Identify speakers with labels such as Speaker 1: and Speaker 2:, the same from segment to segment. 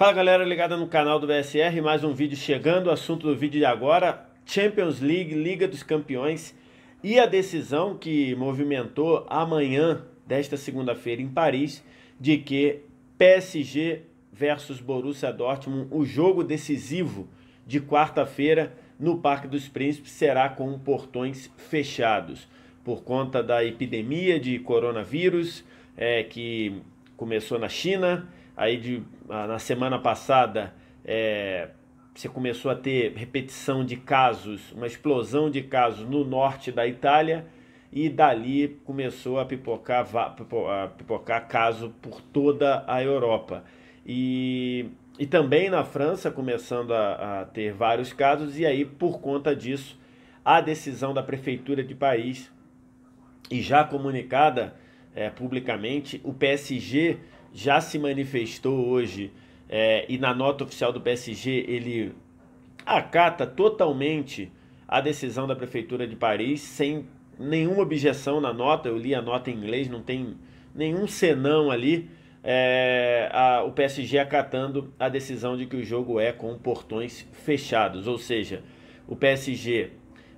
Speaker 1: Fala galera ligada no canal do VSR, mais um vídeo chegando. O assunto do vídeo de agora: Champions League, Liga dos Campeões e a decisão que movimentou amanhã desta segunda-feira em Paris de que PSG versus Borussia Dortmund, o jogo decisivo de quarta-feira no Parque dos Príncipes será com portões fechados por conta da epidemia de coronavírus é, que começou na China Aí de, na semana passada é, você começou a ter repetição de casos, uma explosão de casos no norte da Itália e dali começou a pipocar, a pipocar caso por toda a Europa. E, e também na França começando a, a ter vários casos, e aí por conta disso a decisão da prefeitura de Paris e já comunicada é, publicamente, o PSG já se manifestou hoje é, e na nota oficial do PSG ele acata totalmente a decisão da Prefeitura de Paris, sem nenhuma objeção na nota. Eu li a nota em inglês, não tem nenhum senão ali. É, a, o PSG acatando a decisão de que o jogo é com portões fechados, ou seja, o PSG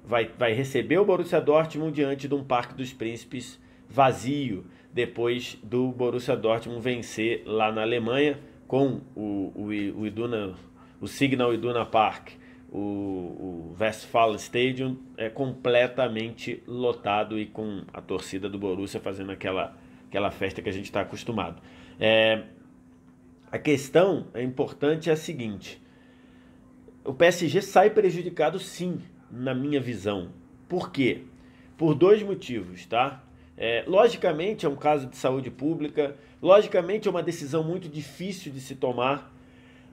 Speaker 1: vai, vai receber o Borussia Dortmund diante de um Parque dos Príncipes vazio depois do Borussia Dortmund vencer lá na Alemanha com o, o, o Iduna, o Signal Iduna Park, o, o Westfalen Stadium é completamente lotado e com a torcida do Borussia fazendo aquela, aquela festa que a gente está acostumado. É, a questão é importante é a seguinte: o PSG sai prejudicado sim, na minha visão. Por quê? Por dois motivos, tá? É, logicamente é um caso de saúde pública, logicamente é uma decisão muito difícil de se tomar.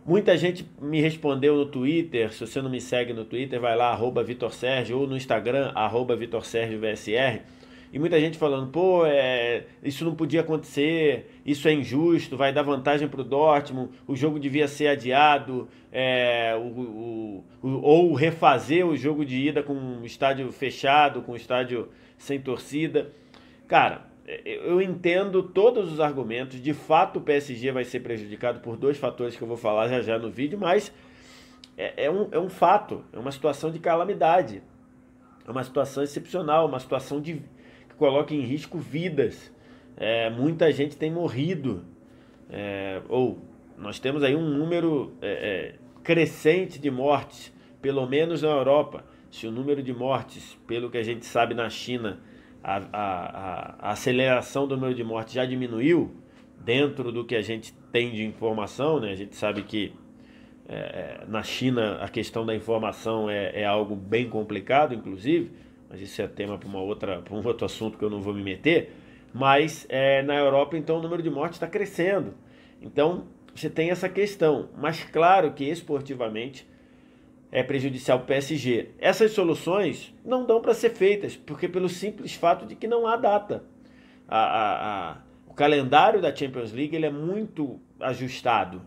Speaker 1: Muita gente me respondeu no Twitter, se você não me segue no Twitter, vai lá, arroba Vitor Sérgio, ou no Instagram, arroba Vitor Sérgio VSR. E muita gente falando, pô, é, isso não podia acontecer, isso é injusto, vai dar vantagem para o Dortmund, o jogo devia ser adiado, é, o, o, o, ou refazer o jogo de ida com um estádio fechado, com um estádio sem torcida. Cara, eu entendo todos os argumentos. De fato, o PSG vai ser prejudicado por dois fatores que eu vou falar já já no vídeo, mas é, é, um, é um fato, é uma situação de calamidade, é uma situação excepcional, uma situação de, que coloca em risco vidas. É, muita gente tem morrido, é, ou nós temos aí um número é, é, crescente de mortes, pelo menos na Europa. Se o número de mortes, pelo que a gente sabe na China, a, a, a aceleração do número de mortes já diminuiu dentro do que a gente tem de informação, né? A gente sabe que é, é, na China a questão da informação é, é, algo bem complicado, inclusive, mas isso é tema para uma outra, para um outro assunto que eu não vou me meter. Mas é, na Europa, então, o número de mortes está crescendo. Então, você tem essa questão. Mas claro que esportivamente é prejudicial para o PSG. Essas soluções não dão para ser feitas, porque pelo simples fato de que não há data. A, a, a, o calendário da Champions League ele é muito ajustado.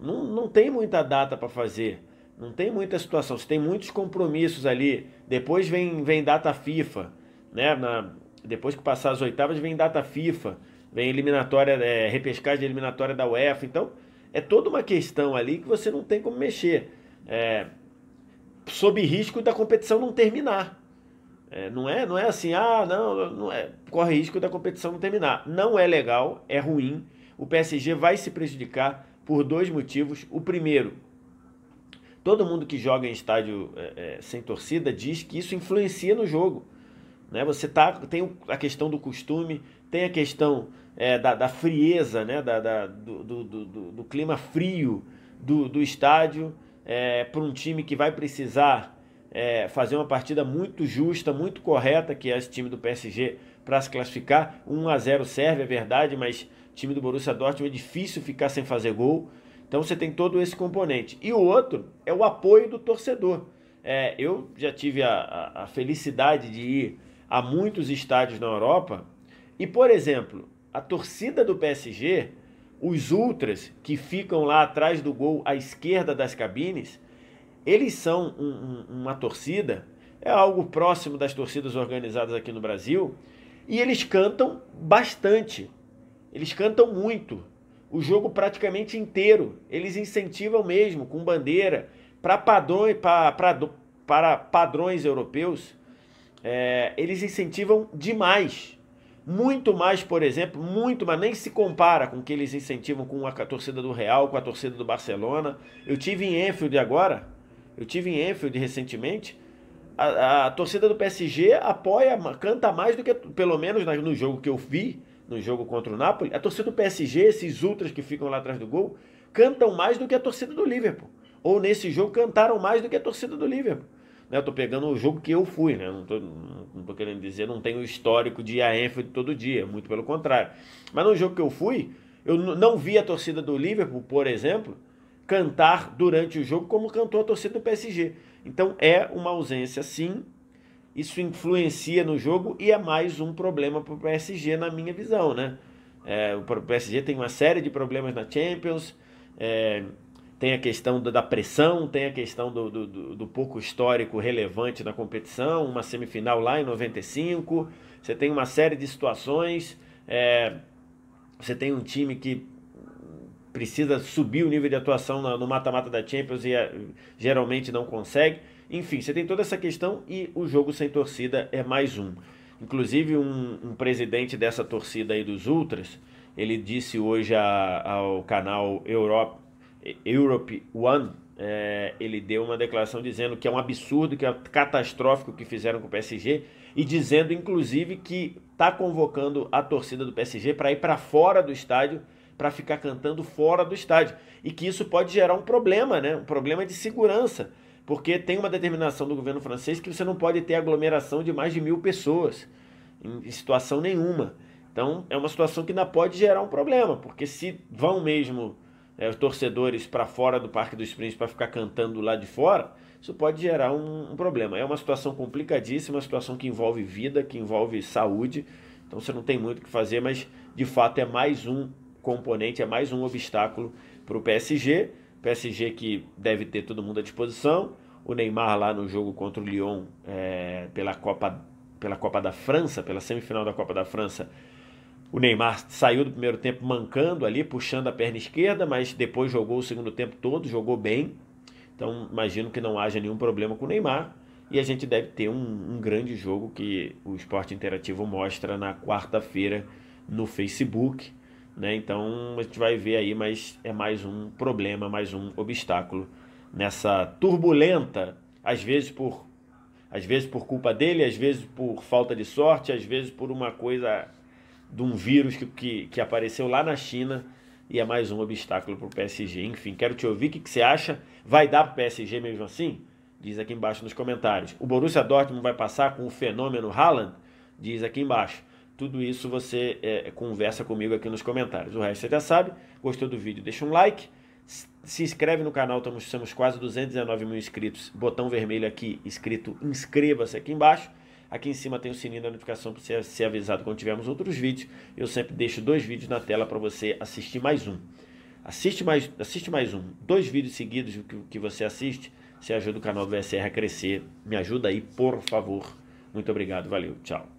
Speaker 1: Não, não tem muita data para fazer. Não tem muita situação. Você tem muitos compromissos ali. Depois vem, vem data FIFA. Né? Na, depois que passar as oitavas, vem data FIFA. Vem eliminatória, é, repescagem eliminatória da UEFA. Então, é toda uma questão ali que você não tem como mexer. É, sob risco da competição não terminar. É, não, é, não é assim, ah, não, não é, corre risco da competição não terminar. Não é legal, é ruim. O PSG vai se prejudicar por dois motivos. O primeiro, todo mundo que joga em estádio é, é, sem torcida diz que isso influencia no jogo. Né? Você tá, tem a questão do costume, tem a questão é, da, da, frieza, né? da, da do, do, do, do, clima frio do, do estádio é, para um time que vai precisar é, fazer uma partida muito justa, muito correta, que é esse time do PSG, para se classificar. 1 a 0 serve, é verdade, mas time do Borussia Dortmund é difícil ficar sem fazer gol. Então você tem todo esse componente. E o outro é o apoio do torcedor. É, eu já tive a, a, a felicidade de ir a muitos estádios na Europa e, por exemplo, a torcida do PSG os ultras que ficam lá atrás do gol à esquerda das cabines, eles são um, um, uma torcida, é algo próximo das torcidas organizadas aqui no Brasil, e eles cantam bastante. Eles cantam muito. o jogo praticamente inteiro. Eles incentivam mesmo, com bandeira, para padrões, para, padrões europeus, é, eles incentivam demais. Muito mais, por exemplo, muito, mas nem se compara com o que eles incentivam com a, torcida do Real, com a torcida do Barcelona. Eu tive em Enfield agora, eu tive em Enfield recentemente. A, a, a torcida do PSG apoia, canta mais do que, pelo menos no jogo que eu vi, no jogo contra o Napoli, a torcida do PSG, esses ultras que ficam lá atrás do gol, cantam mais do que a torcida do Liverpool. Ou nesse jogo cantaram mais do que a torcida do Liverpool. Né, eu tô pegando o jogo que eu fui, né? Não tô, não tô querendo dizer, não tenho histórico de ir a todo dia, muito pelo contrário. Mas no jogo que eu fui, eu não vi a torcida do Liverpool, por exemplo, cantar durante o jogo como cantou a torcida do PSG. Então é uma ausência sim, isso influencia no jogo e é mais um problema para o PSG na minha visão, né? É, o PSG tem uma série de problemas na Champions, é, tem a questão da pressão, tem a questão do, do, do, pouco histórico relevante na competição, uma semifinal lá em 95, você tem uma série de situações, é, você tem um time que precisa subir o nível de atuação no mata-mata da Champions e é, geralmente não consegue. Enfim, você tem toda essa questão e o jogo sem torcida é mais um. Inclusive, um, um presidente dessa torcida aí dos Ultras, ele disse hoje a, ao canal Europe, Europe One, é, ele deu uma declaração dizendo que é um absurdo, que é catastrófico o que fizeram com o PSG e dizendo, inclusive, que está convocando a torcida do PSG para ir para fora do estádio para ficar cantando fora do estádio e que isso pode gerar um problema, né? Um problema de segurança porque tem uma determinação do governo francês que você não pode ter aglomeração de mais de mil pessoas em situação nenhuma. Então é uma situação que ainda pode gerar um problema, porque se vão mesmo é, os torcedores para fora do Parque dos Príncipes para ficar cantando lá de fora, isso pode gerar um, um, problema. É uma situação complicadíssima, uma situação que envolve vida, que envolve saúde. Então você não tem muito o que fazer, mas de fato é mais um componente, é mais um obstáculo para o PSG. PSG que deve ter todo mundo à disposição. O Neymar lá no jogo contra o Lyon é, pela, Copa, pela Copa da França, pela semifinal da Copa da França. O Neymar saiu do primeiro tempo mancando ali, puxando a perna esquerda, mas depois jogou o segundo tempo todo, jogou bem. Então imagino que não haja nenhum problema com o Neymar. E a gente deve ter um, um grande jogo que o Esporte Interativo mostra na quarta-feira no Facebook. Né? Então a gente vai ver aí, mas é mais um problema, mais um obstáculo nessa turbulenta, às vezes por às vezes por culpa dele, às vezes por falta de sorte, às vezes por uma coisa de um vírus que, que, que apareceu lá na China e é mais um obstáculo para o PSG. Enfim, quero te ouvir o que, que você acha. Vai dar para o PSG mesmo assim? Diz aqui embaixo nos comentários. O Borussia Dortmund vai passar com o fenômeno Haaland? Diz aqui embaixo. Tudo isso você é, conversa comigo aqui nos comentários. O resto você já sabe. Gostou do vídeo? Deixa um like. Se inscreve no canal, estamos, somos quase 219 mil inscritos. Botão vermelho aqui escrito inscreva-se aqui embaixo. Aqui em cima tem o sininho da notificação para você ser avisado quando tivermos outros vídeos. Eu sempre deixo dois vídeos na tela para você assistir mais um. Assiste mais, assiste mais um. Dois vídeos seguidos que, que você assiste, você ajuda o canal do VSR a crescer. Me ajuda aí, por favor. Muito obrigado, valeu, tchau.